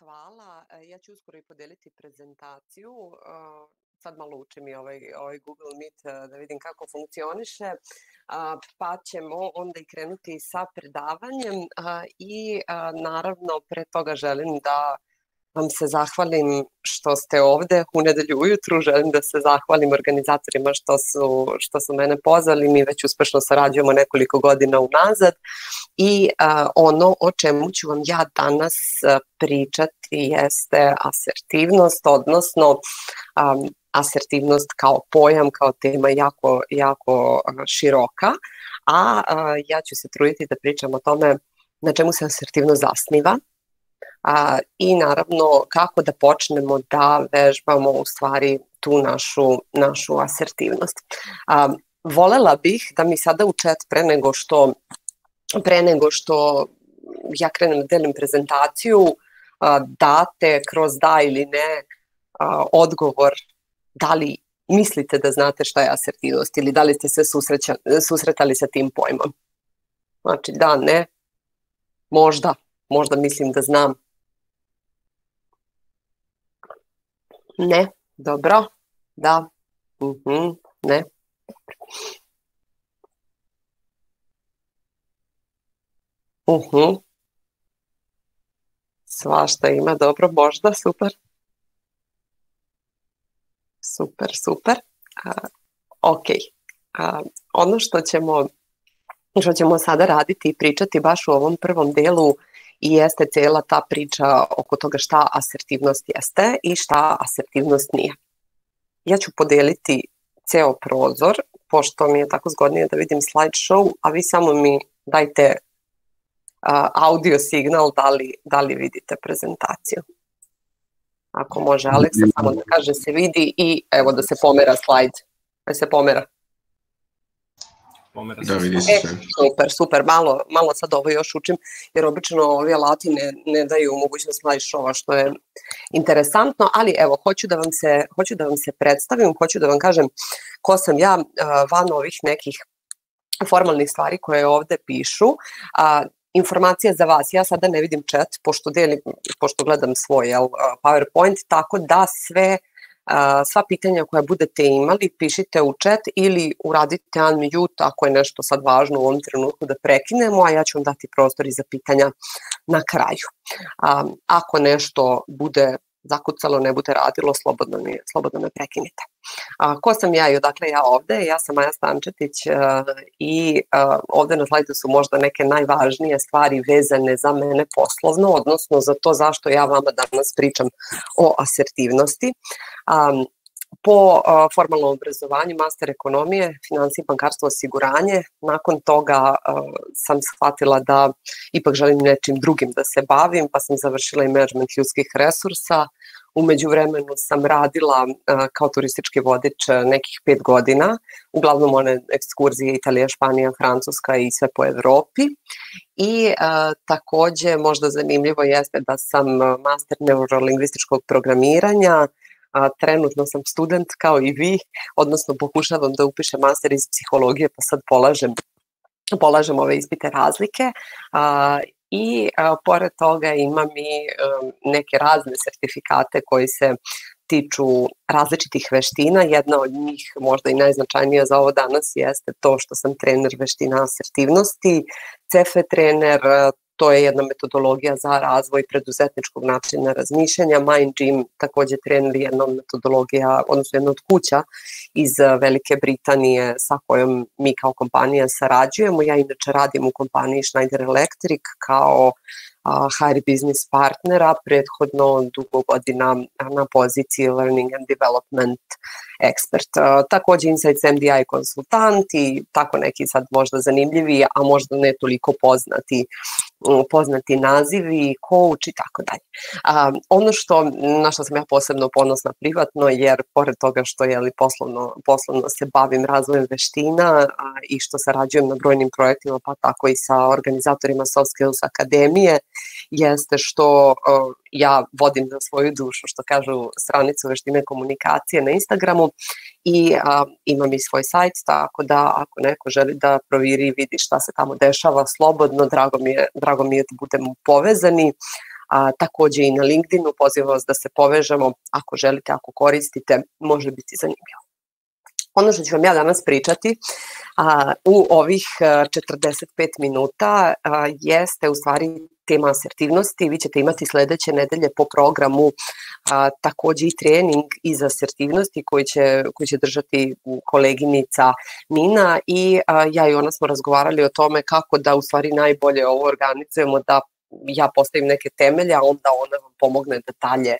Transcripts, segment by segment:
hvala. E, ja ću uskoro i podeliti prezentaciju. Sad malo učim i ovaj, ovaj Google Meet e, da vidim kako funkcioniše. Pa ćemo onda i krenuti sa predavanjem i naravno pre toga želim da vam se zahvalim što ste ovde u nedelju ujutru. Želim da se zahvalim organizatorima što su, što su mene pozvali. Mi već uspešno sarađujemo nekoliko godina unazad i a, ono o čemu ću vam ja danas pričati jeste asertivnost, odnosno a, asertivnost kao pojam, kao tema jako, jako široka, a, a ja ću se truditi da pričam o tome na čemu se asertivnost zasniva, a, i naravno kako da počnemo da vežbamo u stvari tu našu, našu asertivnost. A, volela bih da mi sada u chat pre nego što pre nego što ja krenem da delim prezentaciju a, date kroz da ili ne a, odgovor da li mislite da znate šta je asertivnost ili da li ste se susreća, susretali sa tim pojmom. Znači da, ne, možda, možda mislim da znam, Ne, dobro, da, uh mhm, -huh. ne. Uh mhm. -huh. Svašta ima, dobro, možda, super. Super, super. Uh, ok. Uh, ono što ćemo, što ćemo sada raditi i pričati baš u ovom prvom delu i jeste cela ta priča oko toga šta asertivnost jeste i šta asertivnost nije. Ja ću podeliti ceo prozor, pošto mi je tako zgodnije da vidim slideshow, a vi samo mi dajte uh, audio signal da li, da li vidite prezentaciju. Ako može Aleksa samo da kaže se vidi i evo da se pomera slajd. Da se pomera. Pomera da, vidi se e, Super, super, malo, malo sad ovo još učim, jer obično ovi alati ne, ne daju mogućnost slide što je interesantno, ali evo, hoću da vam se, hoću da vam se predstavim, hoću da vam kažem ko sam ja van ovih nekih formalnih stvari koje ovde pišu. A, informacija za vas, ja sada ne vidim chat, pošto, delim, pošto gledam svoj jel, PowerPoint, tako da sve sva pitanja koja budete imali pišite u chat ili uradite unmute ako je nešto sad važno u ovom trenutku da prekinemo, a ja ću vam dati prostor i za pitanja na kraju. Ako nešto bude zakucalo, ne bude radilo, slobodno, mi, slobodno me prekinite. A, ko sam ja i odakle ja ovde? Ja sam Maja Stančetić a, i a, ovde na slajdu su možda neke najvažnije stvari vezane za mene poslovno, odnosno za to zašto ja vama danas pričam o asertivnosti. A, po formalnom obrazovanju master ekonomije, financije, bankarstvo, osiguranje. Nakon toga sam shvatila da ipak želim nečim drugim da se bavim, pa sam završila i management ljudskih resursa. Umeđu vremenu sam radila kao turistički vodič nekih pet godina, uglavnom one ekskurzije Italija, Španija, Francuska i sve po Evropi. I takođe možda zanimljivo jeste da sam master neurolingvističkog programiranja, a, trenutno sam student kao i vi, odnosno pokušavam da upišem master iz psihologije, pa sad polažem polažem ove ispite razlike a, i a, pored toga imam i a, neke razne sertifikate koji se tiču različitih veština. Jedna od njih, možda i najznačajnija za ovo danas, jeste to što sam trener veština asertivnosti, CFE trener, To je jedna metodologija za razvoj preduzetničkog načina razmišljanja. Mind Gym takođe trener jedna metodologija, odnosno jedna od kuća iz Velike Britanije sa kojom mi kao kompanija sarađujemo. Ja inače radim u kompaniji Schneider Electric kao higher business partnera, prethodno dugo godina na poziciji Learning and Development Expert. Takođe Insights MDI konsultant i tako neki sad možda zanimljivi, a možda ne toliko poznati poznati nazivi, coach i tako dalje. ono što, na što sam ja posebno ponosna privatno, jer pored toga što je li poslovno, poslovno se bavim razvojem veština a, i što sarađujem na brojnim projektima, pa tako i sa organizatorima Soft Skills Akademije, jeste što uh, ja vodim za svoju dušu, što kažu stranicu veštine komunikacije na Instagramu i uh, imam i svoj sajt, tako da ako neko želi da proviri i vidi šta se tamo dešava slobodno, drago mi je, drago mi je da budemo povezani. a, takođe i na LinkedInu, pozivam vas da se povežemo, ako želite, ako koristite, može biti zanimljivo. Ono što ću vam ja danas pričati a, u ovih 45 minuta a, jeste u stvari tema asertivnosti. Vi ćete imati sledeće nedelje po programu a, takođe i trening iz asertivnosti koji će, koji će držati koleginica Nina i a, ja i ona smo razgovarali o tome kako da u stvari najbolje ovo organizujemo da ja postavim neke temelje, a onda ona vam pomogne da dalje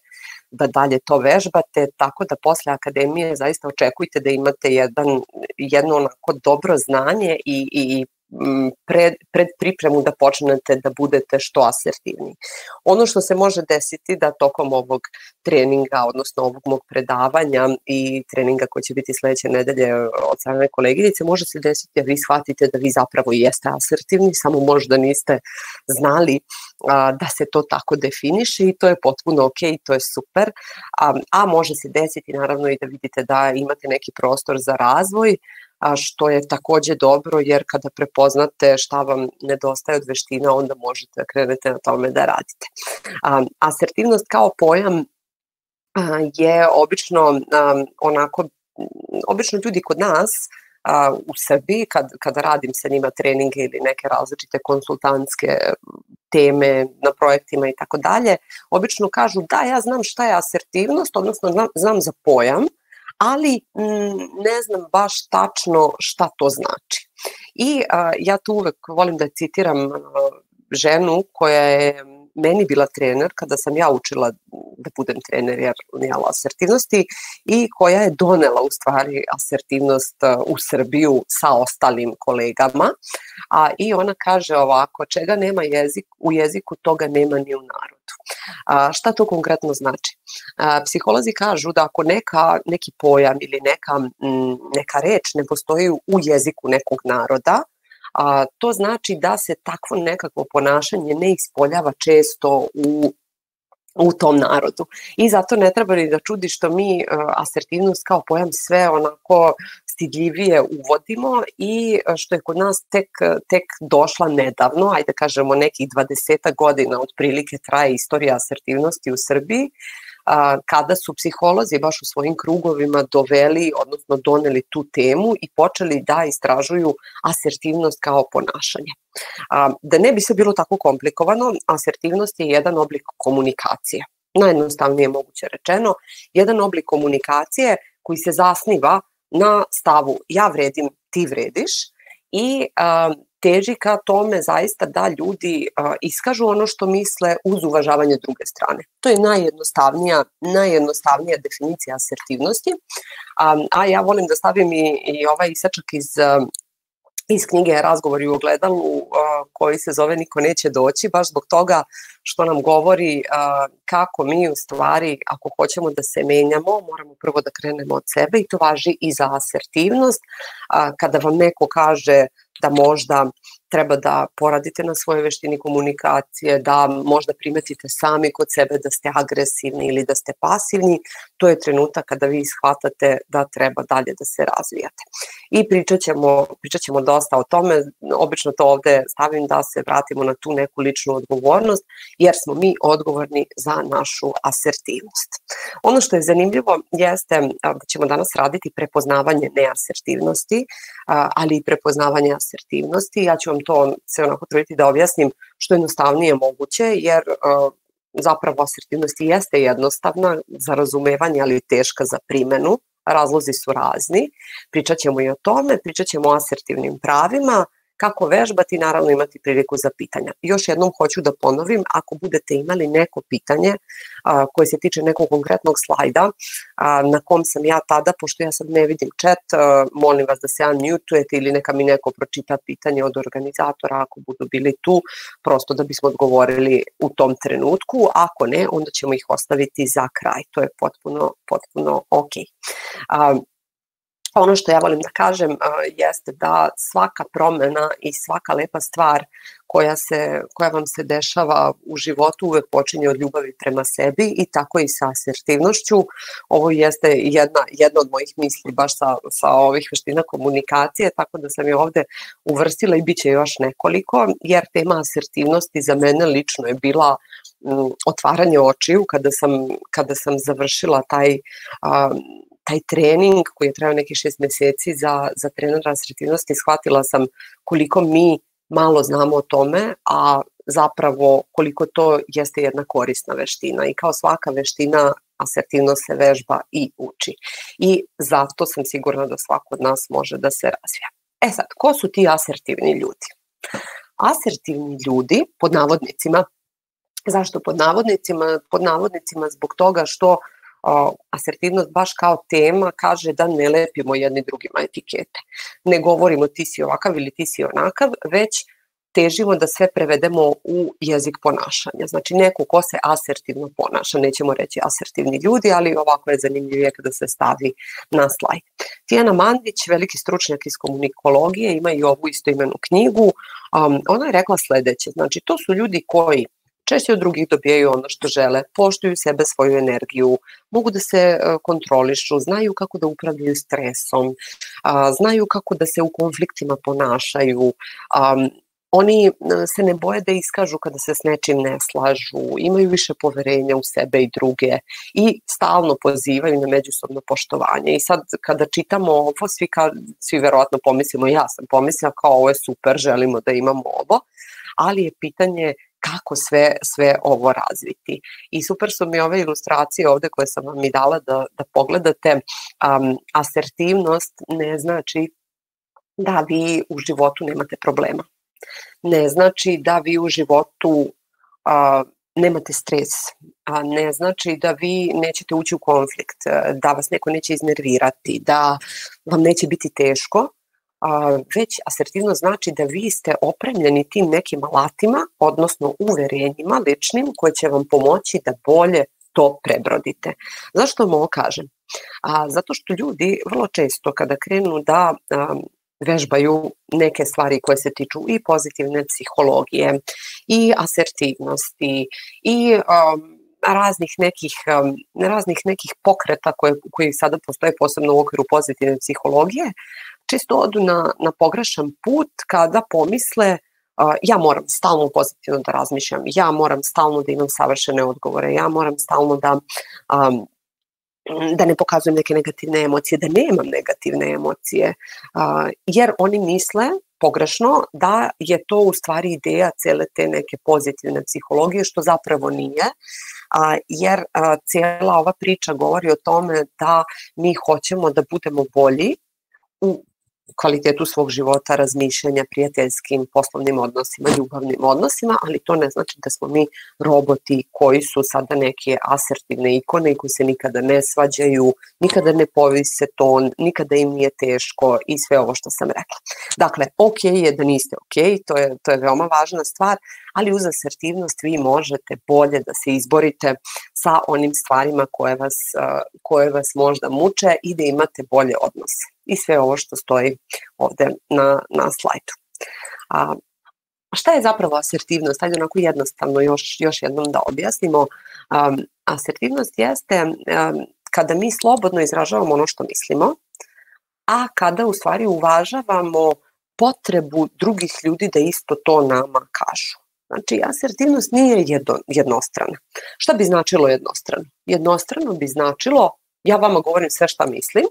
da dalje to vežbate, tako da posle akademije zaista očekujte da imate jedan, jedno onako dobro znanje i, i pred, pred pripremu da počnete da budete što asertivni. Ono što se može desiti da tokom ovog treninga, odnosno ovog mog predavanja i treninga koji će biti sledeće nedelje od strane koleginice, može se desiti da vi shvatite da vi zapravo jeste asertivni, samo možda niste znali a, da se to tako definiše i to je potpuno ok, to je super, a, a može se desiti naravno i da vidite da imate neki prostor za razvoj, a što je takođe dobro jer kada prepoznate šta vam nedostaje od veština, onda možete da krenete na tome da radite. A, asertivnost kao pojam je obično onako, obično ljudi kod nas a, u Srbiji, kad, kada radim sa njima treninge ili neke različite konsultantske teme na projektima i tako dalje, obično kažu da ja znam šta je asertivnost, odnosno znam, znam za pojam, ali m, mm, ne znam baš tačno šta to znači. I a, ja tu uvek volim da citiram a, ženu koja je meni bila trener kada sam ja učila da budem trener jer nijela asertivnosti i koja je donela u stvari asertivnost u Srbiju sa ostalim kolegama. A, I ona kaže ovako, čega nema jezik, u jeziku, toga nema ni u narodu. A, šta to konkretno znači? A, psiholozi kažu da ako neka, neki pojam ili neka, m, neka reč ne postoji u jeziku nekog naroda, a, to znači da se takvo nekakvo ponašanje ne ispoljava često u u tom narodu. I zato ne treba ni da čudi što mi asertivnost kao pojam sve onako stidljivije uvodimo i što je kod nas tek, tek došla nedavno, ajde da kažemo nekih 20 godina otprilike traje istorija asertivnosti u Srbiji, kada su psiholozi baš u svojim krugovima doveli, odnosno doneli tu temu i počeli da istražuju asertivnost kao ponašanje. Da ne bi se bilo tako komplikovano, asertivnost je jedan oblik komunikacije. Najjednostavnije moguće rečeno, jedan oblik komunikacije koji se zasniva na stavu ja vredim, ti vrediš i teži ka tome zaista da ljudi iskažu ono što misle uz uvažavanje druge strane. To je najjednostavnija, najjednostavnija definicija asertivnosti, a, a ja volim da stavim i, i ovaj isečak iz iz knjige Razgovori u ogledalu koji se zove Niko neće doći, baš zbog toga što nam govori kako mi u stvari, ako hoćemo da se menjamo, moramo prvo da krenemo od sebe i to važi i za asertivnost. Kada vam neko kaže da možda treba da poradite na svojoj veštini komunikacije, da možda primetite sami kod sebe da ste agresivni ili da ste pasivni, to je trenutak kada vi shvatate da treba dalje da se razvijate. I pričat ćemo, pričat ćemo dosta o tome, obično to ovde stavim da se vratimo na tu neku ličnu odgovornost, jer smo mi odgovorni za našu asertivnost. Ono što je zanimljivo jeste da ćemo danas raditi prepoznavanje neasertivnosti, ali i prepoznavanje asertivnosti. Ja ću vam to se onako truditi da objasnim što jednostavnije moguće, jer zapravo asertivnost jeste jednostavna za razumevanje, ali teška za primenu. Razlozi su razni. Pričat ćemo i o tome, pričat ćemo o asertivnim pravima, kako vežbati, naravno imati priliku za pitanja. Još jednom hoću da ponovim, ako budete imali neko pitanje a, koje se tiče nekog konkretnog slajda a, na kom sam ja tada, pošto ja sad ne vidim chat, a, molim vas da se unmutujete ili neka mi neko pročita pitanje od organizatora ako budu bili tu, prosto da bismo odgovorili u tom trenutku, ako ne, onda ćemo ih ostaviti za kraj, to je potpuno, potpuno ok. A, ono što ja volim da kažem jeste da svaka promena i svaka lepa stvar koja, se, koja vam se dešava u životu uvek počinje od ljubavi prema sebi i tako i sa asertivnošću. Ovo jeste jedna, jedna od mojih misli baš sa, sa ovih veština komunikacije, tako da sam je ovde uvrstila i bit će još nekoliko, jer tema asertivnosti za mene lično je bila m, otvaranje očiju kada sam, kada sam završila taj um, taj trening koji je trajao nekih šest meseci za, za trenera asertivnosti, shvatila sam koliko mi malo znamo o tome, a zapravo koliko to jeste jedna korisna veština i kao svaka veština asertivnost se vežba i uči. I zato sam sigurna da svako od nas može da se razvija. E sad, ko su ti asertivni ljudi? Asertivni ljudi, pod navodnicima, zašto pod navodnicima? Pod navodnicima zbog toga što uh, asertivnost baš kao tema kaže da ne lepimo jedni drugima etikete. Ne govorimo ti si ovakav ili ti si onakav, već težimo da sve prevedemo u jezik ponašanja. Znači neko ko se asertivno ponaša, nećemo reći asertivni ljudi, ali ovako je zanimljivije kada se stavi na slajd. Tijana Mandić, veliki stručnjak iz komunikologije, ima i ovu istoimenu knjigu. Um, ona je rekla sledeće, znači to su ljudi koji češće od drugih dobijaju ono što žele, poštuju sebe, svoju energiju, mogu da se e, kontrolišu, znaju kako da upravljaju stresom, znaju kako da se u konfliktima ponašaju, oni e, se ne boje da iskažu kada se s nečim ne slažu, imaju više poverenja u sebe i druge i stalno pozivaju na međusobno poštovanje. I sad kada čitamo ovo, svi, ka, svi verovatno pomislimo, ja sam pomislila kao ovo je super, želimo da imamo ovo, ali je pitanje kako sve, sve ovo razviti. I super su mi ove ilustracije ovde koje sam vam i dala da, da pogledate. Um, asertivnost ne znači da vi u životu nemate problema. Ne znači da vi u životu uh, nemate stres, a ne znači da vi nećete ući u konflikt, da vas neko neće iznervirati, da vam neće biti teško, a, već asertivno znači da vi ste opremljeni tim nekim alatima, odnosno uverenjima ličnim koje će vam pomoći da bolje to prebrodite. Zašto vam ovo kažem? A, zato što ljudi vrlo često kada krenu da a, vežbaju neke stvari koje se tiču i pozitivne psihologije i asertivnosti i um, raznih nekih, raznih nekih pokreta koje, koji sada postoje posebno u okviru pozitivne psihologije, često odu na, na pogrešan put kada pomisle ja moram stalno pozitivno da razmišljam, ja moram stalno da imam savršene odgovore, ja moram stalno da da ne pokazujem neke negativne emocije, da nemam negativne emocije, jer oni misle pogrešno da je to u stvari ideja cele te neke pozitivne psihologije, što zapravo nije, a, jer a, cijela ova priča govori o tome da mi hoćemo da budemo bolji u kvalitetu svog života, razmišljanja, prijateljskim, poslovnim odnosima, ljubavnim odnosima, ali to ne znači da smo mi roboti koji su sada neke asertivne ikone i koji se nikada ne svađaju, nikada ne povise ton, nikada im nije teško i sve ovo što sam rekla. Dakle, ok je da niste ok, to je, to je veoma važna stvar, ali uz asertivnost vi možete bolje da se izborite sa onim stvarima koje vas, koje vas možda muče i da imate bolje odnose. I sve ovo što stoji ovde na, na slajdu. A, šta je zapravo asertivnost? Ajde onako jednostavno još, još jednom da objasnimo. Um, asertivnost jeste um, kada mi slobodno izražavamo ono što mislimo, a kada u stvari uvažavamo potrebu drugih ljudi da isto to nama kažu. Znači, asertivnost nije jedno, jednostrana. Šta bi značilo jednostrano? Jednostrano bi značilo, ja vama govorim sve šta mislim,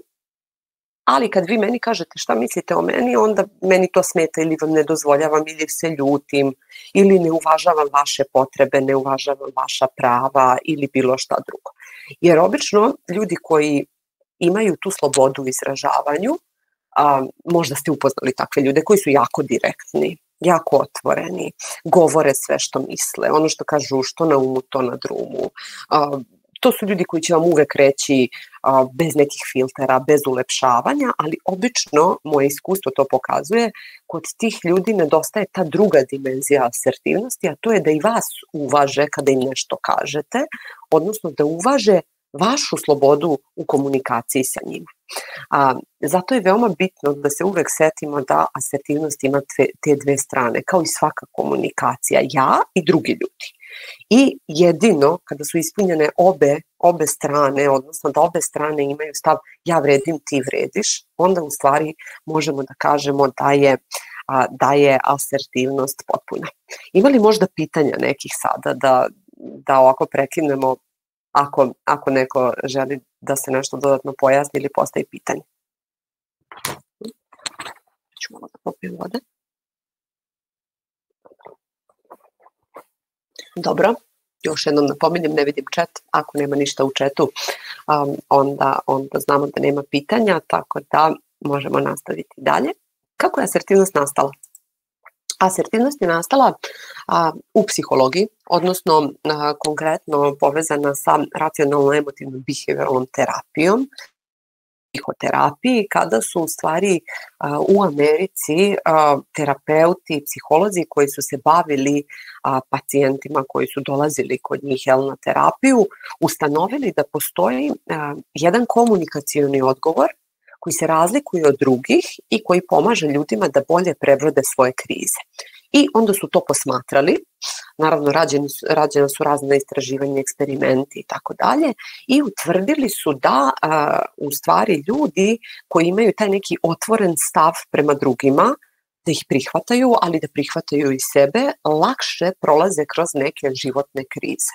ali kad vi meni kažete šta mislite o meni, onda meni to smeta ili vam ne dozvoljavam ili se ljutim ili ne uvažavam vaše potrebe, ne uvažavam vaša prava ili bilo šta drugo. Jer obično ljudi koji imaju tu slobodu u izražavanju, a, možda ste upoznali takve ljude koji su jako direktni, jako otvoreni, govore sve što misle, ono što kažu, što na umu, to na drumu. To su ljudi koji će vam uvek reći bez nekih filtera, bez ulepšavanja, ali obično, moje iskustvo to pokazuje, kod tih ljudi nedostaje ta druga dimenzija asertivnosti, a to je da i vas uvaže kada im nešto kažete, odnosno da uvaže vašu slobodu u komunikaciji sa njima. A, zato je veoma bitno da se uvek setimo da asertivnost ima te, te dve strane, kao i svaka komunikacija, ja i drugi ljudi. I jedino kada su ispunjene obe, obe strane, odnosno da obe strane imaju stav ja vredim, ti vrediš, onda u stvari možemo da kažemo da je, a, da je asertivnost potpuna. Ima li možda pitanja nekih sada da, da ovako prekinemo ako, ako neko želi da se nešto dodatno pojasni ili postavi pitanje. Ću malo da popijem vode. Dobro, još jednom napominjem, ne vidim chat, ako nema ništa u chatu, um, onda, onda znamo da nema pitanja, tako da možemo nastaviti dalje. Kako je asertivnost nastala? Asertivnost je nastala a, u psihologiji, odnosno a, konkretno povezana sa racionalno-emotivnom behavioralnom terapijom, psihoterapiji, kada su u stvari u Americi terapeuti i psiholozi koji su se bavili pacijentima koji su dolazili kod njih jel, na terapiju, ustanovili da postoji jedan komunikacioni odgovor koji se razlikuje od drugih i koji pomaže ljudima da bolje prebrode svoje krize. I onda su to posmatrali, naravno rađeni su, rađena su razne istraživanja, eksperimenti i tako dalje. I utvrdili su da a, u stvari ljudi koji imaju taj neki otvoren stav prema drugima, da ih prihvataju, ali da prihvataju i sebe, lakše prolaze kroz neke životne krize.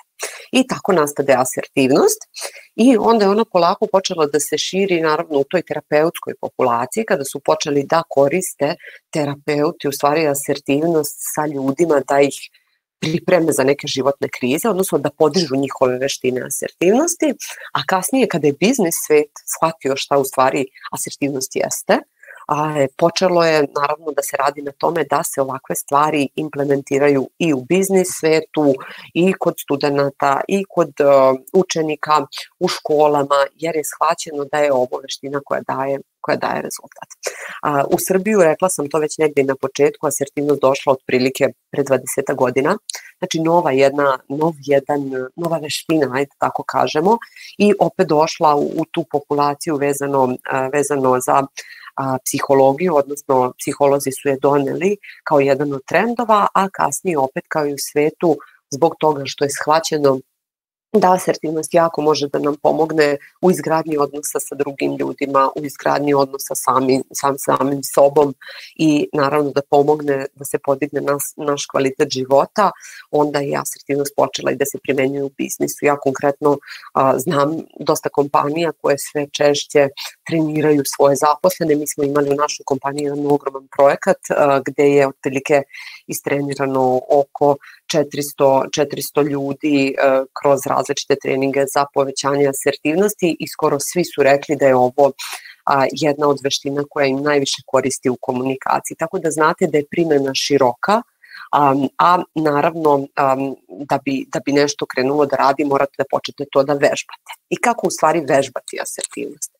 I tako nastade asertivnost i onda je ona polako počela da se širi naravno u toj terapeutskoj populaciji kada su počeli da koriste terapeuti u stvari asertivnost sa ljudima da ih pripreme za neke životne krize, odnosno da podižu njihove veštine asertivnosti, a kasnije kada je biznis svet shvatio šta u stvari asertivnost jeste, a počelo je naravno da se radi na tome da se ovakve stvari implementiraju i u biznis svetu i kod studenta i kod uh, učenika u školama jer je shvaćeno da je ovo veština koja daje koja daje rezultat. A, u Srbiju, rekla sam to već negde na početku, asertivnost došla otprilike pre 20 godina, znači nova jedna, nov jedan, nova veština, ajde tako kažemo, i opet došla u, u tu populaciju vezano, vezano za a, psihologiju, odnosno psiholozi su je doneli kao jedan od trendova, a kasnije opet kao i u svetu zbog toga što je shvaćeno da asertivnost jako može da nam pomogne u izgradnji odnosa sa drugim ljudima, u izgradnji odnosa sami, sam samim sobom i naravno da pomogne da se podigne nas, naš kvalitet života, onda je asertivnost počela i da se primenjuje u biznisu. Ja konkretno a, znam dosta kompanija koje sve češće treniraju svoje zaposlene. Mi smo imali u našoj kompaniji jedan ogroman projekat a, gde je otprilike istrenirano oko 400, 400 ljudi uh, kroz različite treninge za povećanje asertivnosti i skoro svi su rekli da je ovo a, jedna od veština koja im najviše koristi u komunikaciji. Tako da znate da je primjena široka, um, a naravno da, bi, da bi nešto krenulo da radi morate da počnete to da vežbate. I kako u stvari vežbati asertivnost?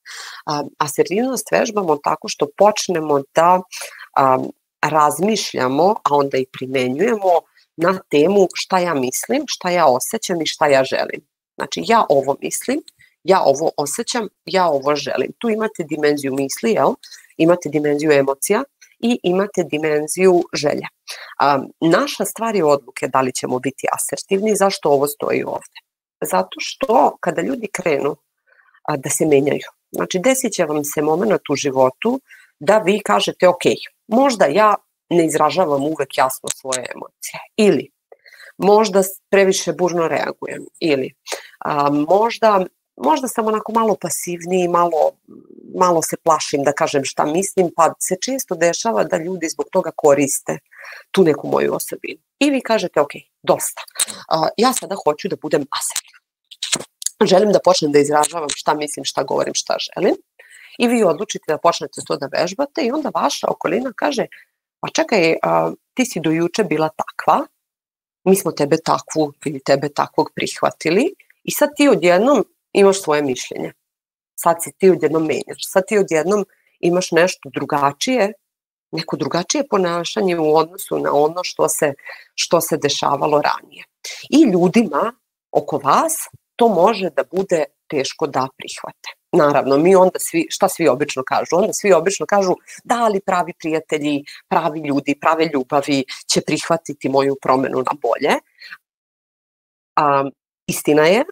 Asertivnost vežbamo tako što počnemo da razmišljamo, a onda i primenjujemo na temu šta ja mislim, šta ja osjećam i šta ja želim. Znači, ja ovo mislim, ja ovo osjećam, ja ovo želim. Tu imate dimenziju misli, jel? imate dimenziju emocija i imate dimenziju želja. A, naša stvar je odluke da li ćemo biti asertivni, zašto ovo stoji ovde. Zato što kada ljudi krenu a, da se menjaju, znači desit će vam se moment u životu da vi kažete ok, možda ja ne izražavam uvek jasno svoje emocije. Ili možda previše burno reagujem. Ili a, možda, možda sam onako malo pasivniji, malo, malo se plašim da kažem šta mislim, pa se često dešava da ljudi zbog toga koriste tu neku moju osobinu. I vi kažete, ok, dosta. A, ja sada hoću da budem asertivna. Želim da počnem da izražavam šta mislim, šta govorim, šta želim. I vi odlučite da počnete to da vežbate i onda vaša okolina kaže, pa čekaj, a, ti si do juče bila takva, mi smo tebe takvu ili tebe takvog prihvatili i sad ti odjednom imaš svoje mišljenje. Sad si ti odjednom menjaš, sad ti odjednom imaš nešto drugačije, neko drugačije ponašanje u odnosu na ono što se, što se dešavalo ranije. I ljudima oko vas to može da bude teško da prihvate. Naravno, mi onda svi, šta svi obično kažu? Onda svi obično kažu da li pravi prijatelji, pravi ljudi, prave ljubavi će prihvatiti moju promenu na bolje. A, istina je,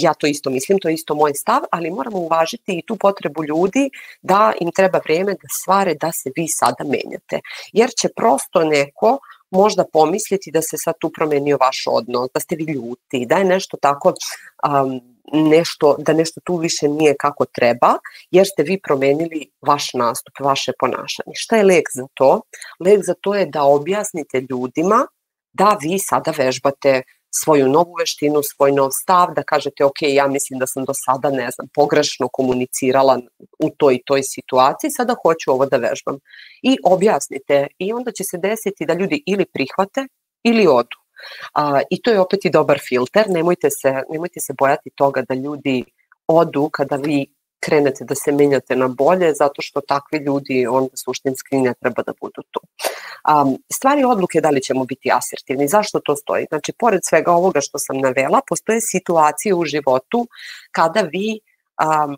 ja to isto mislim, to je isto moj stav, ali moramo uvažiti i tu potrebu ljudi da im treba vreme da stvare da se vi sada menjate. Jer će prosto neko možda pomisliti da se sad tu promenio vaš odnos, da ste vi ljuti, da je nešto tako um, nešto, da nešto tu više nije kako treba, jer ste vi promenili vaš nastup, vaše ponašanje. Šta je lek za to? Lek za to je da objasnite ljudima da vi sada vežbate svoju novu veštinu, svoj nov stav, da kažete ok, ja mislim da sam do sada, ne znam, pogrešno komunicirala u toj i toj situaciji, sada hoću ovo da vežbam. I objasnite i onda će se desiti da ljudi ili prihvate ili odu. A, I to je opet i dobar filter, nemojte se, nemojte se bojati toga da ljudi odu kada vi krenete da se menjate na bolje, zato što takvi ljudi onda suštinski ne treba da budu tu. Um, stvari odluke da li ćemo biti asertivni, zašto to stoji? Znači, pored svega ovoga što sam navela, postoje situacije u životu kada vi um,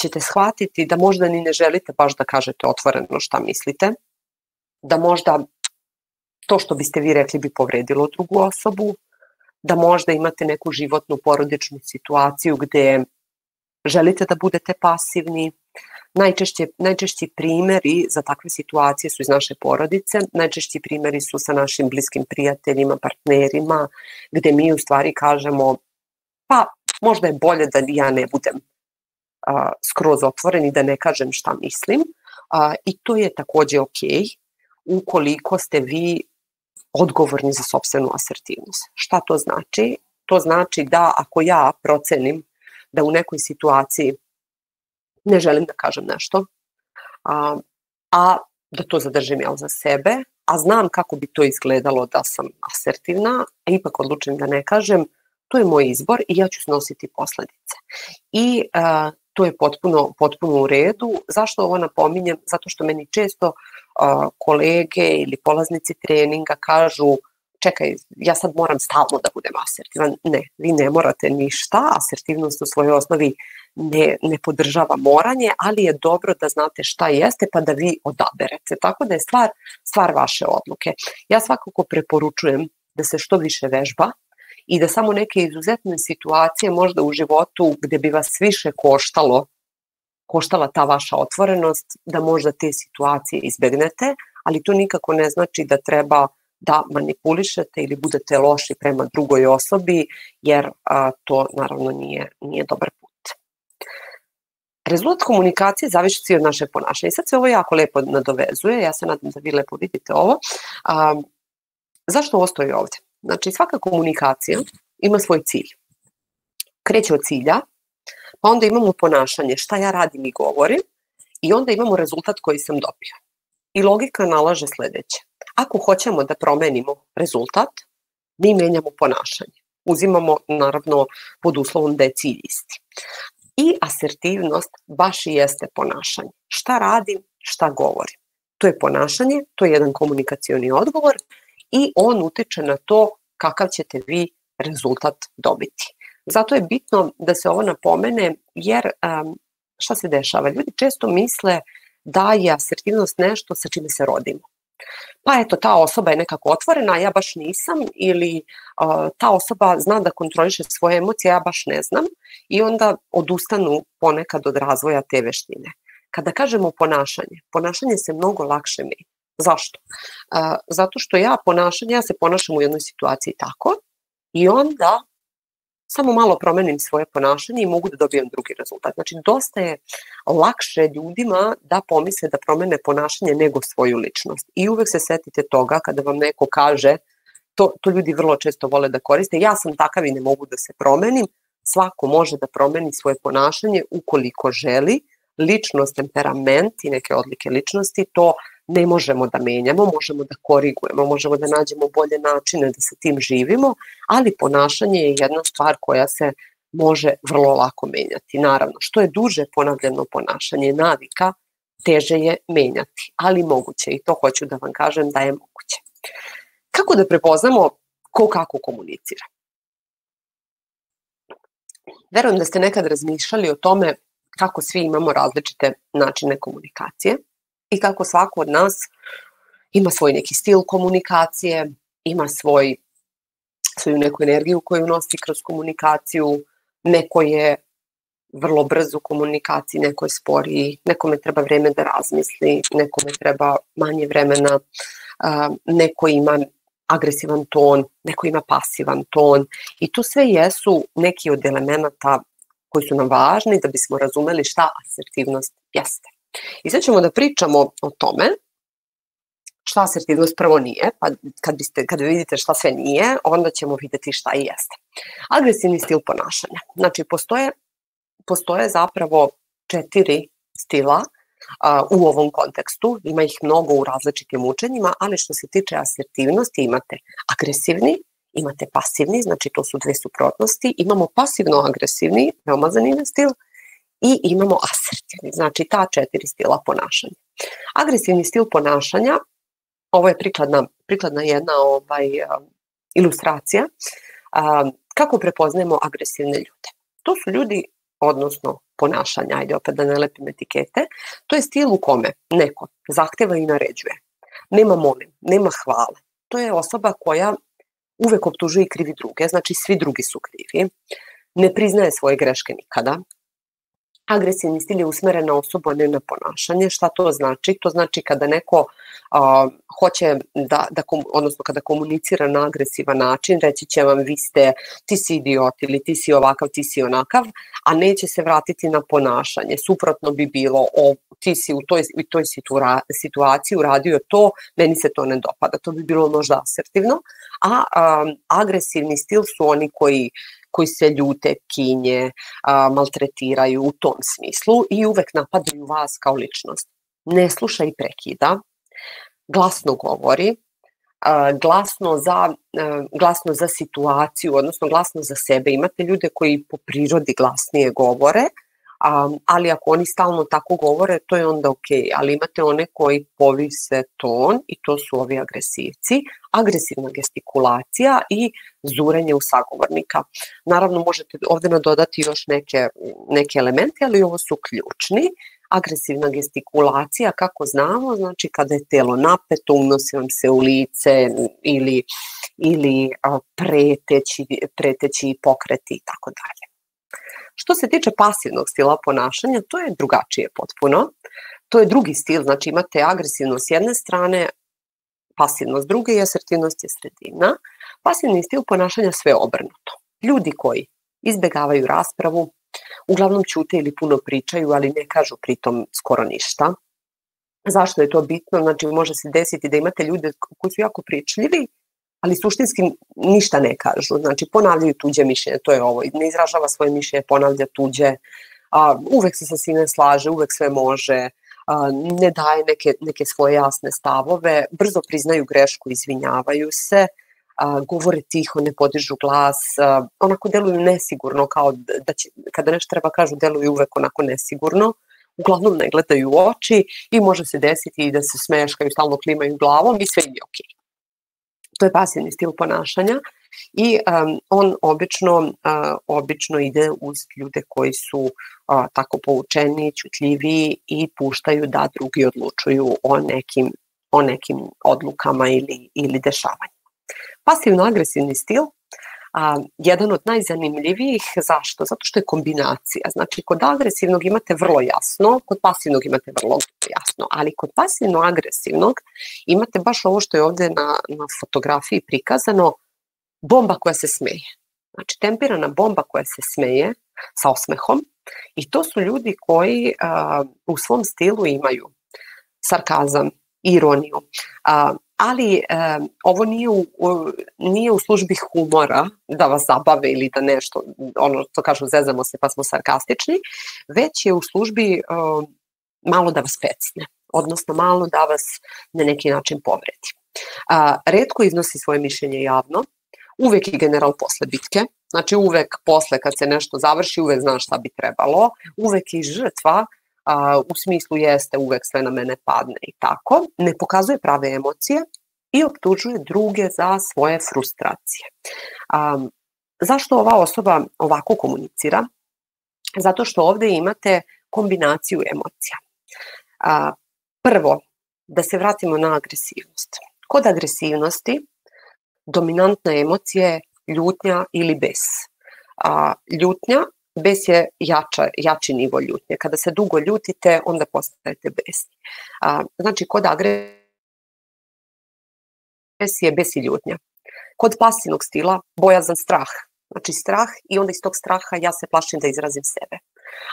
ćete shvatiti da možda ni ne želite baš da kažete otvoreno šta mislite, da možda to što biste vi rekli bi povredilo drugu osobu, da možda imate neku životnu porodičnu situaciju gde želite da budete pasivni. Najčešće, najčešći primeri za takve situacije su iz naše porodice, najčešći primeri su sa našim bliskim prijateljima, partnerima, gde mi u stvari kažemo pa možda je bolje da ja ne budem a, skroz otvoren i da ne kažem šta mislim. A, I to je takođe ok ukoliko ste vi odgovorni za sobstvenu asertivnost. Šta to znači? To znači da ako ja procenim da u nekoj situaciji ne želim da kažem nešto, a, a da to zadržim ja za sebe, a znam kako bi to izgledalo da sam asertivna, a ipak odlučim da ne kažem, to je moj izbor i ja ću snositi posledice. I a, to je potpuno, potpuno u redu. Zašto ovo napominjem? Zato što meni često a, kolege ili polaznici treninga kažu čekaj, ja sad moram stalno da budem asertivan. Ne, vi ne morate ništa, asertivnost u svojoj osnovi ne, ne podržava moranje, ali je dobro da znate šta jeste pa da vi odaberete. Tako da je stvar, stvar vaše odluke. Ja svakako preporučujem da se što više vežba i da samo neke izuzetne situacije možda u životu gde bi vas više koštalo koštala ta vaša otvorenost, da možda te situacije izbegnete, ali to nikako ne znači da treba da manipulišete ili budete loši prema drugoj osobi, jer a, to naravno nije, nije dobar put. Rezultat komunikacije zavisi od našeg ponašanja. I sad se ovo jako lepo nadovezuje, ja se nadam da vi lepo vidite ovo. A, zašto ovo stoji ovde? Znači, svaka komunikacija ima svoj cilj. Kreće od cilja, pa onda imamo ponašanje, šta ja radim i govorim, i onda imamo rezultat koji sam dobio. I logika nalaže sledeće. Ako hoćemo da promenimo rezultat, mi menjamo ponašanje. Uzimamo, naravno, pod uslovom da je cilj isti. I asertivnost baš i jeste ponašanje. Šta radim, šta govorim. To je ponašanje, to je jedan komunikacioni odgovor i on utiče na to kakav ćete vi rezultat dobiti. Zato je bitno da se ovo napomene jer šta se dešava? Ljudi često misle da je asertivnost nešto sa čime se rodimo pa eto, ta osoba je nekako otvorena, ja baš nisam, ili uh, ta osoba zna da kontroliše svoje emocije, ja baš ne znam, i onda odustanu ponekad od razvoja te veštine. Kada kažemo ponašanje, ponašanje se mnogo lakše menja. Zašto? Uh, zato što ja ponašanje, ja se ponašam u jednoj situaciji tako i onda samo malo promenim svoje ponašanje i mogu da dobijem drugi rezultat. Znači, dosta je lakše ljudima da pomisle da promene ponašanje nego svoju ličnost. I uvek se setite toga kada vam neko kaže, to, to ljudi vrlo često vole da koriste, ja sam takav i ne mogu da se promenim, svako može da promeni svoje ponašanje ukoliko želi, ličnost, temperament i neke odlike ličnosti, to ne možemo da menjamo, možemo da korigujemo, možemo da nađemo bolje načine da sa tim živimo, ali ponašanje je jedna stvar koja se može vrlo lako menjati. Naravno, što je duže ponavljeno ponašanje navika, teže je menjati, ali moguće i to hoću da vam kažem da je moguće. Kako da prepoznamo ko kako komunicira? Verujem da ste nekad razmišljali o tome kako svi imamo različite načine komunikacije i kako svako od nas ima svoj neki stil komunikacije, ima svoj, svoju neku energiju koju nosi kroz komunikaciju, neko je vrlo brzo u komunikaciji, neko je sporiji, nekome treba vreme da razmisli, nekome treba manje vremena, neko ima agresivan ton, neko ima pasivan ton i to sve jesu neki od elemenata koji su nam važni da bismo razumeli šta asertivnost jeste. I sad ćemo da pričamo o tome šta asertivnost prvo nije, pa kad, biste, kad vidite šta sve nije, onda ćemo videti šta i jeste. Agresivni stil ponašanja. Znači, postoje, postoje zapravo četiri stila a, u ovom kontekstu, ima ih mnogo u različitim učenjima, ali što se tiče asertivnosti imate agresivni, imate pasivni, znači to su dve suprotnosti, imamo pasivno-agresivni, veoma zanimljiv stil, i imamo asertivni, znači ta četiri stila ponašanja. Agresivni stil ponašanja, ovo je prikladna, prikladna jedna ovaj, ilustracija, kako prepoznajemo agresivne ljude. To su ljudi, odnosno ponašanja, ajde opet da ne lepim etikete, to je stil u kome neko zahteva i naređuje. Nema molim, nema hvale. To je osoba koja uvek optužuje i krivi druge, znači svi drugi su krivi, ne priznaje svoje greške nikada, Agresivni stil je usmeren na osobu, a ne na ponašanje. Šta to znači? To znači kada neko a, hoće da, da kom, odnosno kada komunicira na agresivan način, reći će vam vi ste, ti si idiot ili ti si ovakav, ti si onakav, a neće se vratiti na ponašanje. Suprotno bi bilo, o, ti si u toj, u toj situa, situaciji uradio to, meni se to ne dopada. To bi bilo možda asertivno. A, a agresivni stil su oni koji koji se ljute, kinje, a, maltretiraju u tom smislu i uvek napadaju vas kao ličnost. Ne sluša i prekida, glasno govori, glasno za, a, glasno za situaciju, odnosno glasno za sebe. Imate ljude koji po prirodi glasnije govore, Um, ali ako oni stalno tako govore, to je onda ok, ali imate one koji povise ton i to su ovi agresivci, agresivna gestikulacija i zurenje u sagovornika. Naravno možete ovde nadodati još neke, neke elemente, ali ovo su ključni. Agresivna gestikulacija, kako znamo, znači kada je telo napeto, unosi vam se u lice ili, ili preteći, preteći pokreti i tako dalje. Što se tiče pasivnog stila ponašanja, to je drugačije potpuno. To je drugi stil, znači imate agresivno s jedne strane, pasivnost druge i asertivnost je sredina. Pasivni stil ponašanja sve obrnuto. Ljudi koji izbegavaju raspravu, uglavnom ćute ili puno pričaju, ali ne kažu pritom skoro ništa. Zašto je to bitno? Znači, može se desiti da imate ljude koji su jako pričljivi, ali suštinski ništa ne kažu. Znači, ponavljaju tuđe mišljenje, to je ovo. Ne izražava svoje mišljenje, ponavlja tuđe. A, uvek se sa svime slaže, uvek sve može, a, ne daje neke, neke svoje jasne stavove, brzo priznaju grešku, izvinjavaju se, a, govore tiho, ne podižu glas, a, onako deluju nesigurno, kao da će, kada nešto treba kažu, deluju uvek onako nesigurno, uglavnom ne gledaju u oči i može se desiti da se smeškaju, stalno klimaju glavom i sve je okej. Okay to je pasivni stil ponašanja i um, on obično, uh, obično ide uz ljude koji su uh, tako poučeni, ćutljivi i puštaju da drugi odlučuju o nekim, o nekim odlukama ili, ili dešavanjima. Pasivno-agresivni stil a, jedan od najzanimljivijih. Zašto? Zato što je kombinacija. Znači, kod agresivnog imate vrlo jasno, kod pasivnog imate vrlo jasno, ali kod pasivno-agresivnog imate baš ovo što je ovde na, na fotografiji prikazano, bomba koja se smeje. Znači, tempirana bomba koja se smeje sa osmehom i to su ljudi koji a, u svom stilu imaju sarkazam, ironiju, a, ali e, ovo nije u, u, nije u službi humora da vas zabave ili da nešto, ono što kažu zezamo se pa smo sarkastični, već je u službi e, malo da vas pecne, odnosno malo da vas na neki način povredi. A, redko iznosi svoje mišljenje javno, uvek je general posle bitke, znači uvek posle kad se nešto završi, uvek zna šta bi trebalo, uvek i žrtva, a, u smislu jeste uvek sve na mene padne i tako, ne pokazuje prave emocije i optužuje druge za svoje frustracije. A, zašto ova osoba ovako komunicira? Zato što ovde imate kombinaciju emocija. A, prvo, da se vratimo na agresivnost. Kod agresivnosti dominantna emocija je ljutnja ili bes. A, ljutnja, bes je jača, jači nivo ljutnje. Kada se dugo ljutite, onda postajete besni. A, znači, kod agresije bes i ljutnja. Kod pasivnog stila, bojazan strah. Znači strah i onda iz tog straha ja se plašim da izrazim sebe.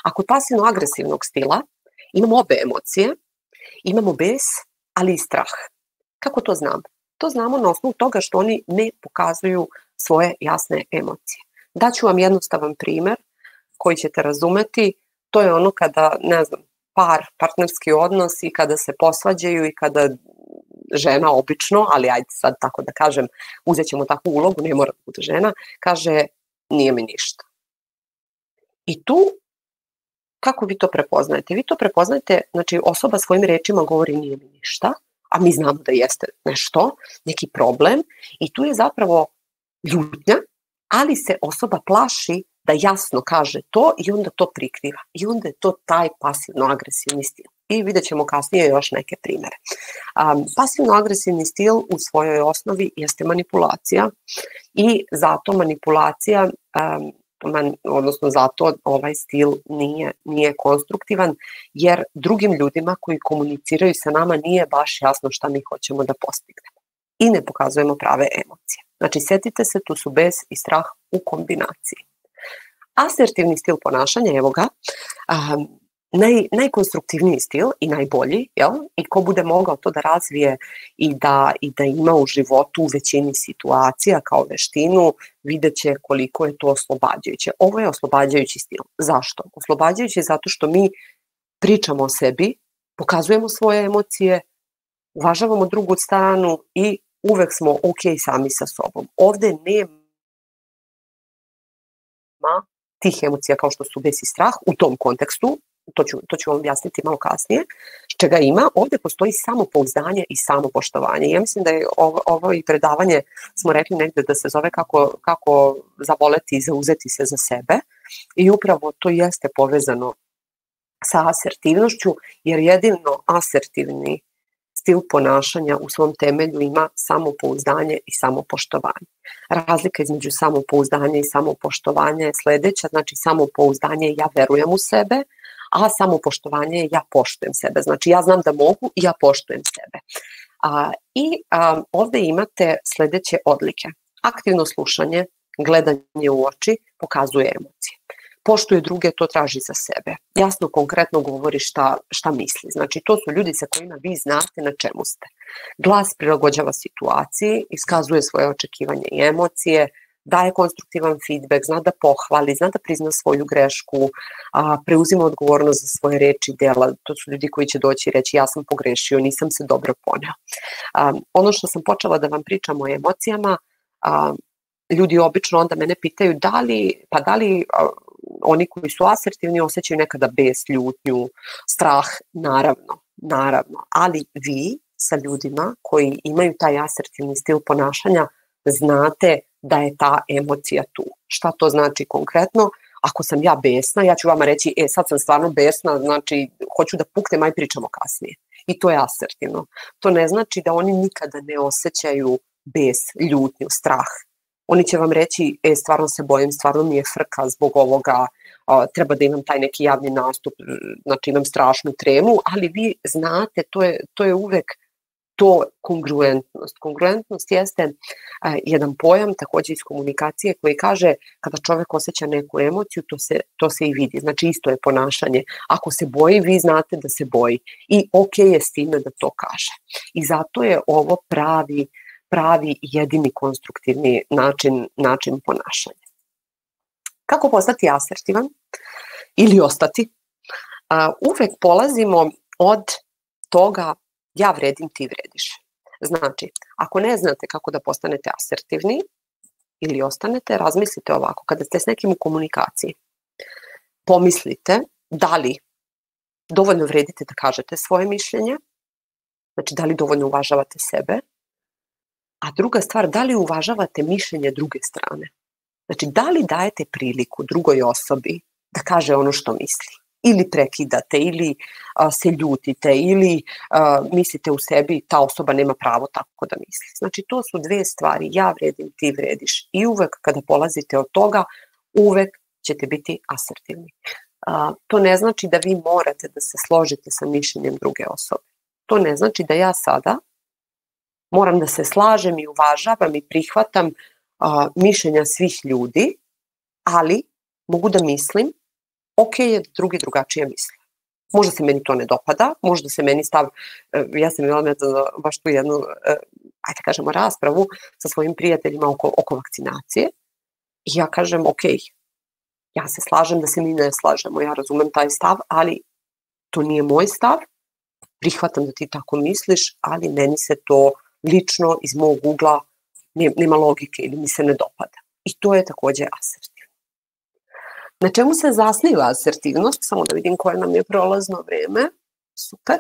A kod pasivno-agresivnog stila imamo obe emocije, imamo bes, ali i strah. Kako to znam? To znamo na osnovu toga što oni ne pokazuju svoje jasne emocije. Daću vam jednostavan primer koji ćete razumeti. To je ono kada, ne znam, par, partnerski odnos i kada se posvađaju i kada žena obično, ali ajde sad tako da kažem, uzet ćemo takvu ulogu, ne mora da bude žena, kaže nije mi ništa. I tu kako vi to prepoznajete? Vi to prepoznajete, znači osoba svojim rečima govori nije mi ništa, a mi znamo da jeste nešto, neki problem i tu je zapravo ljutnja, ali se osoba plaši da jasno kaže to i onda to prikriva. I onda je to taj pasivno-agresivni stil. I vidjet ćemo kasnije još neke primere. Um, pasivno-agresivni stil u svojoj osnovi jeste manipulacija i zato manipulacija um, man, odnosno zato ovaj stil nije, nije konstruktivan, jer drugim ljudima koji komuniciraju sa nama nije baš jasno šta mi hoćemo da postignemo. I ne pokazujemo prave emocije. Znači, setite se, tu su bez i strah u kombinaciji. Asertivni stil ponašanja, evo ga, um, naj, najkonstruktivniji stil i najbolji, jel? i ko bude mogao to da razvije i da, i da ima u životu u većini situacija kao veštinu, vidjet će koliko je to oslobađajuće. Ovo je oslobađajući stil. Zašto? Oslobađajući zato što mi pričamo o sebi, pokazujemo svoje emocije, uvažavamo drugu stranu i uvek smo ok sami sa sobom. Ovde nema tih emocija kao što su bes i strah u tom kontekstu, to ću, to ću vam objasniti malo kasnije, čega ima, ovde postoji samopouzdanje i samopoštovanje. Ja mislim da je ovo, ovo i predavanje, smo rekli negde da se zove kako, kako zavoleti i zauzeti se za sebe i upravo to jeste povezano sa asertivnošću, jer jedino asertivni stil ponašanja u svom temelju ima samopouzdanje i samopoštovanje. Razlika između samopouzdanja i samopoštovanja je sledeća, znači samopouzdanje ja verujem u sebe, a samopoštovanje je ja poštujem sebe. Znači ja znam da mogu i ja poštujem sebe. A, I a, ovde imate sledeće odlike. Aktivno slušanje, gledanje u oči, pokazuje emocije. Poštuje druge, to traži za sebe. Jasno, konkretno govori šta, šta misli. Znači, to su ljudi sa kojima vi znate na čemu ste. Glas prilagođava situaciji, iskazuje svoje očekivanje i emocije, daje konstruktivan feedback, zna da pohvali, zna da prizna svoju grešku, a, preuzima odgovornost za svoje reči i dela. To su ljudi koji će doći i reći ja sam pogrešio, nisam se dobro poneo. A, ono što sam počela da vam pričam o emocijama, a, ljudi obično onda mene pitaju da li, pa da li oni koji su asertivni osjećaju nekada bes, ljutnju, strah, naravno, naravno, ali vi sa ljudima koji imaju taj asertivni stil ponašanja znate da je ta emocija tu. Šta to znači konkretno? Ako sam ja besna, ja ću vama reći, e sad sam stvarno besna, znači hoću da puknem, aj pričamo kasnije. I to je asertivno. To ne znači da oni nikada ne osjećaju bes, ljutnju, strah. Oni će vam reći, e, stvarno se bojim, stvarno mi je frka zbog ovoga, a, treba da imam taj neki javni nastup, znači imam strašnu tremu, ali vi znate, to je, to je uvek to kongruentnost. Kongruentnost jeste a, jedan pojam takođe iz komunikacije koji kaže kada čovek osjeća neku emociju, to se, to se i vidi. Znači isto je ponašanje. Ako se boji, vi znate da se boji. I ok je s time da to kaže. I zato je ovo pravi, pravi jedini konstruktivni način, način ponašanja. Kako postati asertivan ili ostati? Uvek polazimo od toga ja vredim, ti vrediš. Znači, ako ne znate kako da postanete asertivni ili ostanete, razmislite ovako. Kada ste s nekim u komunikaciji, pomislite da li dovoljno vredite da kažete svoje mišljenje, znači da li dovoljno uvažavate sebe, a druga stvar, da li uvažavate mišljenje druge strane. Znači, da li dajete priliku drugoj osobi da kaže ono što misli. Ili prekidate, ili a, se ljutite, ili a, mislite u sebi ta osoba nema pravo tako da misli. Znači to su dve stvari, ja vredim, ti vrediš. I uvek kada polazite od toga, uvek ćete biti asertivni. A, to ne znači da vi morate da se složite sa mišljenjem druge osobe. To ne znači da ja sada moram da se slažem i uvažavam i prihvatam a, mišljenja svih ljudi, ali mogu da mislim, ok je da drugi drugačije misle. Možda se meni to ne dopada, možda se meni stav, e, ja sam imala baš tu jednu, e, ajde kažemo, raspravu sa svojim prijateljima oko, oko vakcinacije i ja kažem, ok, ja se slažem da se mi ne slažemo, ja razumem taj stav, ali to nije moj stav, prihvatam da ti tako misliš, ali meni se to lično iz mog ugla nema logike ili mi se ne dopada. I to je takođe asertivno. Na čemu se zasniva asertivnost? Samo da vidim koje nam je prolazno vreme. Super.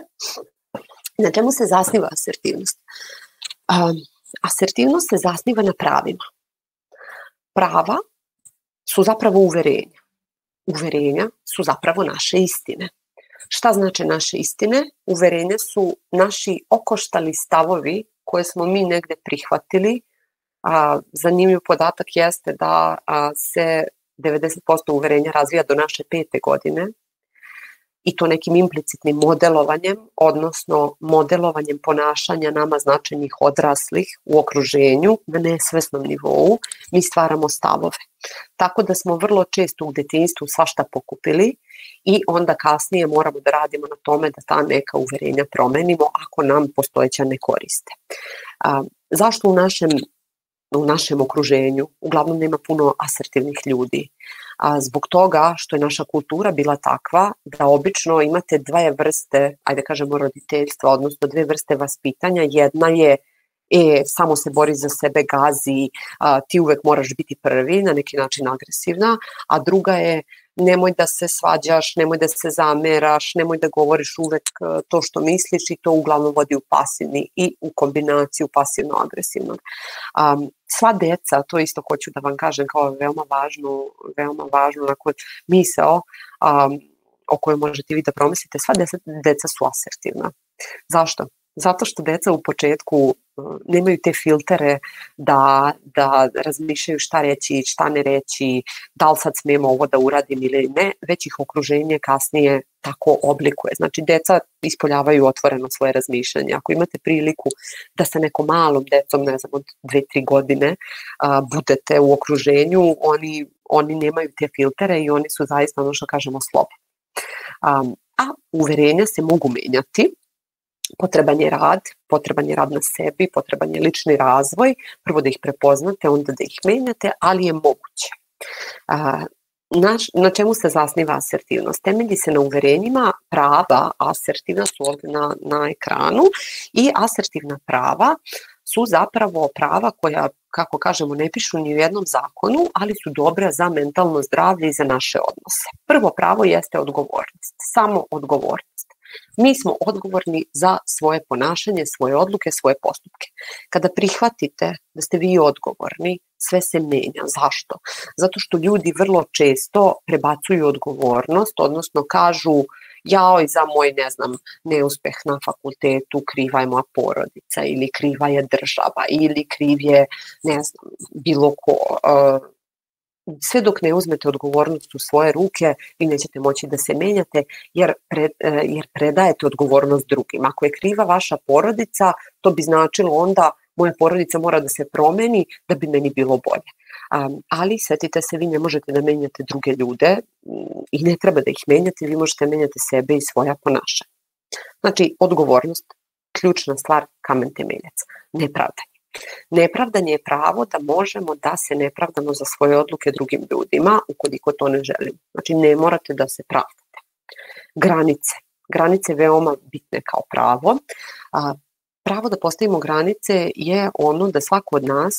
Na čemu se zasniva asertivnost? Um, asertivnost se zasniva na pravima. Prava su zapravo uverenja. Uverenja su zapravo naše istine. Šta znače naše istine? Uverenja su naši okoštali stavovi koje smo mi negde prihvatili. A, zanimljiv podatak jeste da a, se 90% uverenja razvija do naše pete godine i to nekim implicitnim modelovanjem, odnosno modelovanjem ponašanja nama značajnih odraslih u okruženju na nesvesnom nivou, mi stvaramo stavove. Tako da smo vrlo često u detinstvu svašta pokupili i onda kasnije moramo da radimo na tome da ta neka uverenja promenimo ako nam postojeća ne koriste. A, zašto u našem u našem okruženju uglavnom nema puno asertivnih ljudi. A zbog toga što je naša kultura bila takva da obično imate dve vrste, ajde kažemo roditeljstva, odnosno dve vrste vaspitanja. Jedna je e, samo se bori za sebe, gazi, a, ti uvek moraš biti prvi, na neki način agresivna, a druga je nemoj da se svađaš, nemoj da se zameraš, nemoj da govoriš uvek e, to što misliš i to uglavnom vodi u pasivni i u kombinaciju pasivno-agresivnog. Um, sva deca, to isto hoću da vam kažem kao veoma važnu, veoma važnu onako, misao um, o kojoj možete vi da promislite, sva deca, deca su asertivna. Zašto? Zato što deca u početku e, nemaju te filtere da, da razmišljaju šta reći, šta ne reći, da li sad smemo ovo da uradim ili ne, već ih okruženje kasnije tako oblikuje. Znači, deca ispoljavaju otvoreno svoje razmišljanje. Ako imate priliku da sa nekom malom decom, ne znam, od dve, tri godine a, budete u okruženju, oni, oni nemaju te filtere i oni su zaista, ono što kažemo, slobodni. A, a uverenja se mogu menjati, potreban je rad, potreban je rad na sebi, potreban je lični razvoj, prvo da ih prepoznate, onda da ih menjate, ali je moguće. A, naš, na čemu se zasniva asertivnost? Temelji se na uverenjima, prava asertivna su ovde na, na ekranu i asertivna prava su zapravo prava koja, kako kažemo, ne pišu ni u jednom zakonu, ali su dobra za mentalno zdravlje i za naše odnose. Prvo pravo jeste odgovornost, samo odgovornost. Mi smo odgovorni za svoje ponašanje, svoje odluke, svoje postupke. Kada prihvatite da ste vi odgovorni, sve se menja. Zašto? Zato što ljudi vrlo često prebacuju odgovornost, odnosno kažu jao i za moj, ne znam, neuspeh na fakultetu kriva je moja porodica ili kriva je država ili kriv je, ne znam, bilo ko. Uh, sve dok ne uzmete odgovornost u svoje ruke, vi nećete moći da se menjate jer, pred, e, jer predajete odgovornost drugim. Ako je kriva vaša porodica, to bi značilo onda moja porodica mora da se promeni da bi meni bilo bolje. Um, ali setite se, vi ne možete da menjate druge ljude mm, i ne treba da ih menjate, vi možete menjati sebe i svoja ponašanja. Znači, odgovornost, ključna stvar, kamen temeljac, nepravdanje. Nepravdanje je pravo da možemo da se nepravdamo za svoje odluke drugim ljudima ukoliko to ne želimo. Znači ne morate da se pravdate. Granice. Granice veoma bitne kao pravo. Pravo da postavimo granice je ono da svako od nas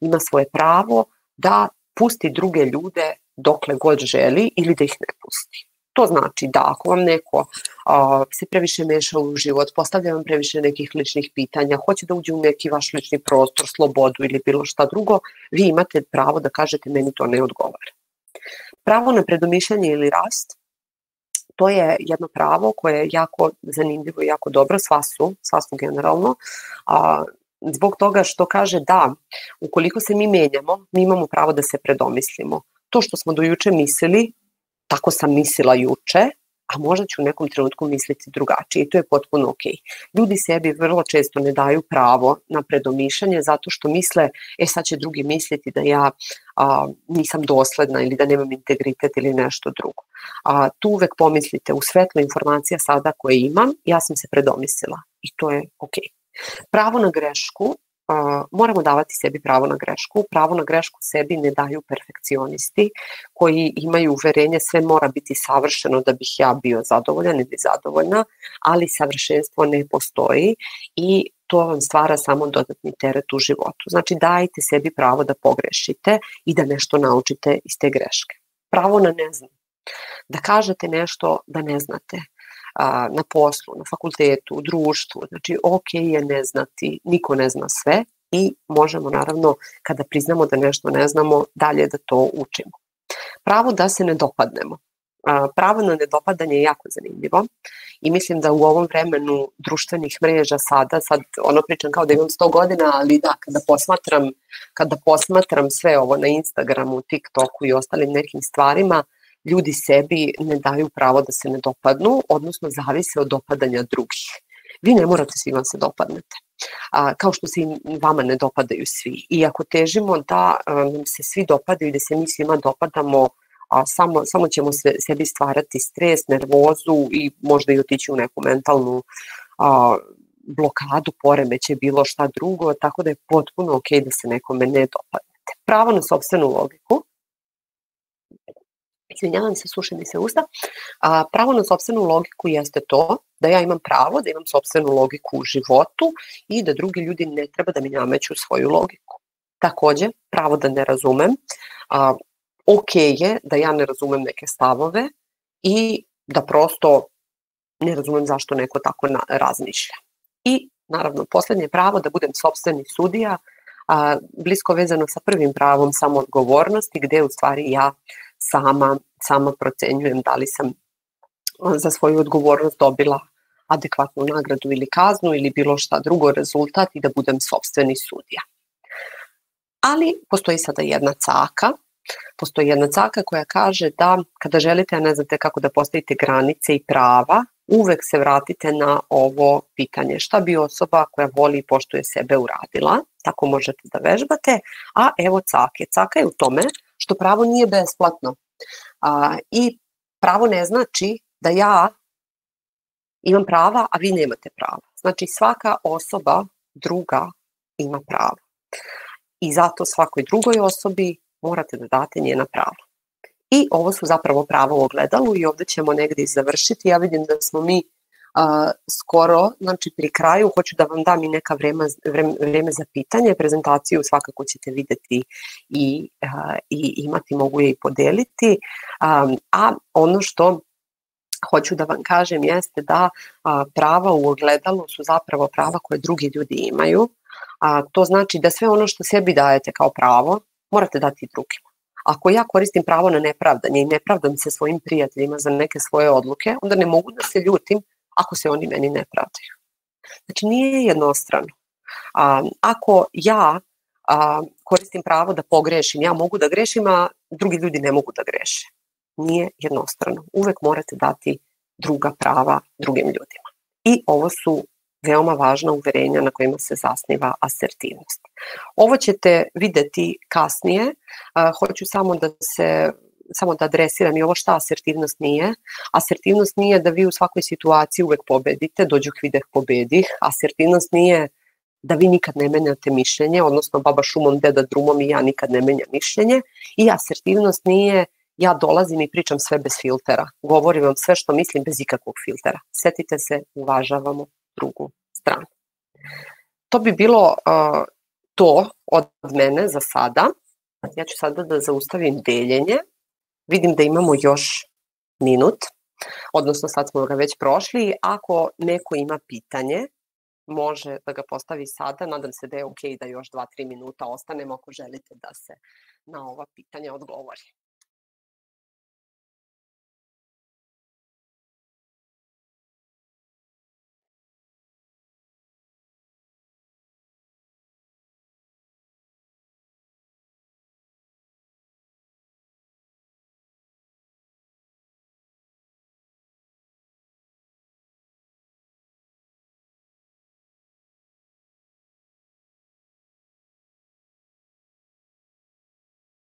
ima svoje pravo da pusti druge ljude dokle god želi ili da ih ne pusti. To znači da ako vam neko a, se previše meša u život, postavlja vam previše nekih ličnih pitanja, hoće da uđe u neki vaš lični prostor, slobodu ili bilo šta drugo, vi imate pravo da kažete meni to ne odgovara. Pravo na predomišljanje ili rast, to je jedno pravo koje je jako zanimljivo i jako dobro, sva su, sva su generalno, a, zbog toga što kaže da, ukoliko se mi menjamo, mi imamo pravo da se predomislimo. To što smo do juče mislili, tako sam mislila juče, a možda ću u nekom trenutku misliti drugačije i to je potpuno ok. Ljudi sebi vrlo često ne daju pravo na predomišljanje zato što misle, e sad će drugi misliti da ja a, nisam dosledna ili da nemam integritet ili nešto drugo. A, tu uvek pomislite, u svetlu informacija sada koje imam, ja sam se predomislila i to je ok. Pravo na grešku Moramo davati sebi pravo na grešku. Pravo na grešku sebi ne daju perfekcionisti koji imaju uverenje sve mora biti savršeno da bih ja bio zadovoljan ili zadovoljna, ali savršenstvo ne postoji i to vam stvara samo dodatni teret u životu. Znači dajte sebi pravo da pogrešite i da nešto naučite iz te greške. Pravo na ne znam. Da kažete nešto da ne znate a, na poslu, na fakultetu, u društvu. Znači, ok je ne znati, niko ne zna sve i možemo naravno, kada priznamo da nešto ne znamo, dalje da to učimo. Pravo da se ne dopadnemo. Pravo na nedopadanje je jako zanimljivo i mislim da u ovom vremenu društvenih mreža sada, sad ono pričam kao da imam 100 godina, ali da, kada posmatram, kada posmatram sve ovo na Instagramu, TikToku i ostalim nekim stvarima, ljudi sebi ne daju pravo da se ne dopadnu, odnosno zavise od dopadanja drugih. Vi ne morate svima se dopadnete. A, kao što se i vama ne dopadaju svi. I ako težimo da nam se svi dopadaju i da se mi svima dopadamo, a samo, samo ćemo se, sebi stvarati stres, nervozu i možda i otići u neku mentalnu a, blokadu, poremeće, bilo šta drugo, tako da je potpuno ok da se nekome ne dopadnete. Pravo na sobstvenu logiku, izvinjavam se, suše mi se usta, a, pravo na sobstvenu logiku jeste to da ja imam pravo da imam sobstvenu logiku u životu i da drugi ljudi ne treba da mi nameću svoju logiku. Takođe, pravo da ne razumem, a, ok je da ja ne razumem neke stavove i da prosto ne razumem zašto neko tako na, razmišlja. I naravno, poslednje pravo da budem sobstveni sudija, a, blisko vezano sa prvim pravom samoodgovornosti, gde u stvari ja sama, sama procenjujem da li sam za svoju odgovornost dobila adekvatnu nagradu ili kaznu ili bilo šta drugo rezultat i da budem sobstveni sudija. Ali postoji sada jedna caka, postoji jedna caka koja kaže da kada želite, a ne znate kako da postavite granice i prava, uvek se vratite na ovo pitanje šta bi osoba koja voli i poštuje sebe uradila, tako možete da vežbate, a evo cake. Caka je u tome što pravo nije besplatno. A, I pravo ne znači da ja imam prava, a vi nemate prava. Znači svaka osoba druga ima pravo. I zato svakoj drugoj osobi morate da date njena prava. I ovo su zapravo pravo u ogledalu i ovde ćemo negde i završiti. Ja vidim da smo mi a, skoro, znači pri kraju, hoću da vam dam i neka vreme, vreme, vreme za pitanje, prezentaciju svakako ćete videti i, a, i imati, mogu je i podeliti, a, a ono što hoću da vam kažem jeste da a, prava u ogledalu su zapravo prava koje drugi ljudi imaju, a to znači da sve ono što sebi dajete kao pravo, morate dati drugima. Ako ja koristim pravo na nepravdanje i nepravdam se svojim prijateljima za neke svoje odluke, onda ne mogu da se ljutim ako se oni meni ne pravdaju. Znači nije jednostrano. A, ako ja a, koristim pravo da pogrešim, ja mogu da grešim, a drugi ljudi ne mogu da greše. Nije jednostrano. Uvek morate dati druga prava drugim ljudima. I ovo su veoma važna uverenja na kojima se zasniva asertivnost. Ovo ćete videti kasnije. Hoću samo da se samo da adresiram i ovo šta asertivnost nije. Asertivnost nije da vi u svakoj situaciji uvek pobedite, dođu videh pobedih. Asertivnost nije da vi nikad ne menjate mišljenje, odnosno baba šumom, deda drumom i ja nikad ne menjam mišljenje. I asertivnost nije ja dolazim i pričam sve bez filtera. Govorim vam sve što mislim bez ikakvog filtera. Setite se, uvažavamo drugu stranu. To bi bilo uh, to od mene za sada. Ja ću sada da zaustavim deljenje Vidim da imamo još minut, odnosno sad smo ga već prošli. Ako neko ima pitanje, može da ga postavi sada. Nadam se da je ok da još 2-3 minuta ostanemo ako želite da se na ova pitanja odgovori.